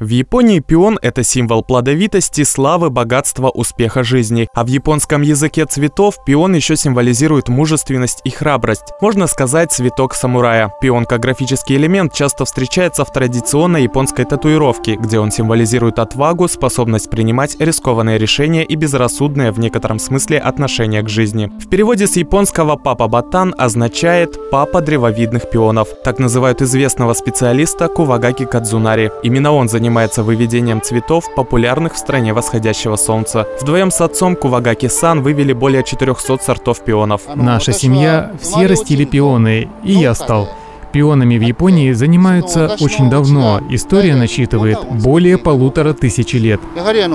В Японии пион – это символ плодовитости, славы, богатства, успеха жизни. А в японском языке цветов пион еще символизирует мужественность и храбрость. Можно сказать, цветок самурая. Пион как графический элемент часто встречается в традиционной японской татуировке, где он символизирует отвагу, способность принимать рискованные решения и безрассудное в некотором смысле отношение к жизни. В переводе с японского «папа батан» означает «папа древовидных пионов». Так называют известного специалиста Кувагаки Кадзунари. Именно он занимается занимается выведением цветов, популярных в стране восходящего солнца. Вдвоем с отцом Кувагаки-сан вывели более 400 сортов пионов. Наша семья все растили пионы, и я стал. Пионами в Японии занимаются очень давно. История насчитывает более полутора тысячи лет.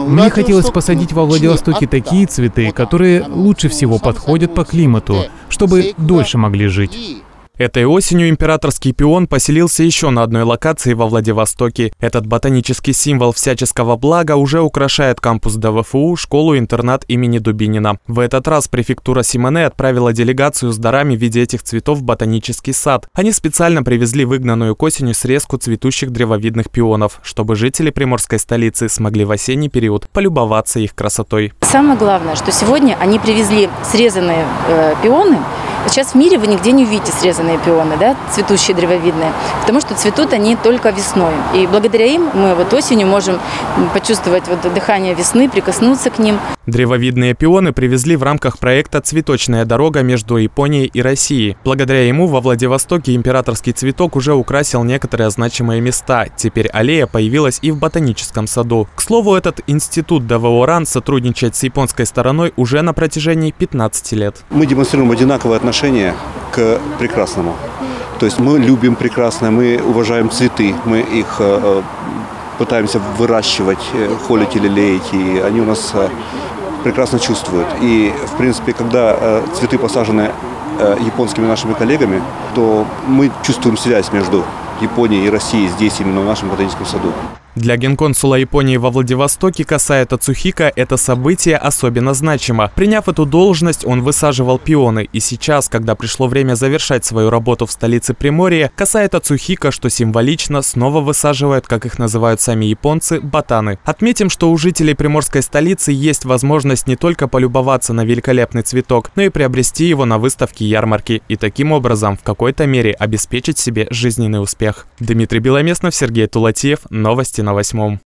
Мне хотелось посадить во Владивостоке такие цветы, которые лучше всего подходят по климату, чтобы дольше могли жить. Этой осенью императорский пион поселился еще на одной локации во Владивостоке. Этот ботанический символ всяческого блага уже украшает кампус ДВФУ, школу-интернат имени Дубинина. В этот раз префектура Симоне отправила делегацию с дарами в виде этих цветов в ботанический сад. Они специально привезли выгнанную к осени срезку цветущих древовидных пионов, чтобы жители приморской столицы смогли в осенний период полюбоваться их красотой. Самое главное, что сегодня они привезли срезанные э, пионы, Сейчас в мире вы нигде не увидите срезанные пионы, да, цветущие древовидные, потому что цветут они только весной. И благодаря им мы вот осенью можем почувствовать вот дыхание весны, прикоснуться к ним. Древовидные пионы привезли в рамках проекта «Цветочная дорога» между Японией и Россией. Благодаря ему во Владивостоке императорский цветок уже украсил некоторые значимые места. Теперь аллея появилась и в ботаническом саду. К слову, этот институт ДВО РАН сотрудничает с японской стороной уже на протяжении 15 лет. Мы демонстрируем одинаковое отношение к прекрасному. То есть мы любим прекрасное, мы уважаем цветы, мы их э, пытаемся выращивать, э, холить или леять, и они у нас э, прекрасно чувствуют. И, в принципе, когда э, цветы посажены э, японскими нашими коллегами, то мы чувствуем связь между Японией и Россией здесь, именно в нашем ботаническом саду. Для генконсула Японии во Владивостоке Касаэта Цухика это событие особенно значимо. Приняв эту должность, он высаживал пионы, и сейчас, когда пришло время завершать свою работу в столице Приморья, Касаэта Цухика, что символично, снова высаживает, как их называют сами японцы, ботаны. Отметим, что у жителей приморской столицы есть возможность не только полюбоваться на великолепный цветок, но и приобрести его на выставке ярмарки, и таким образом в какой-то мере обеспечить себе жизненный успех. Дмитрий Беломестнов, Сергей Тулатиев, Новости на восьмом.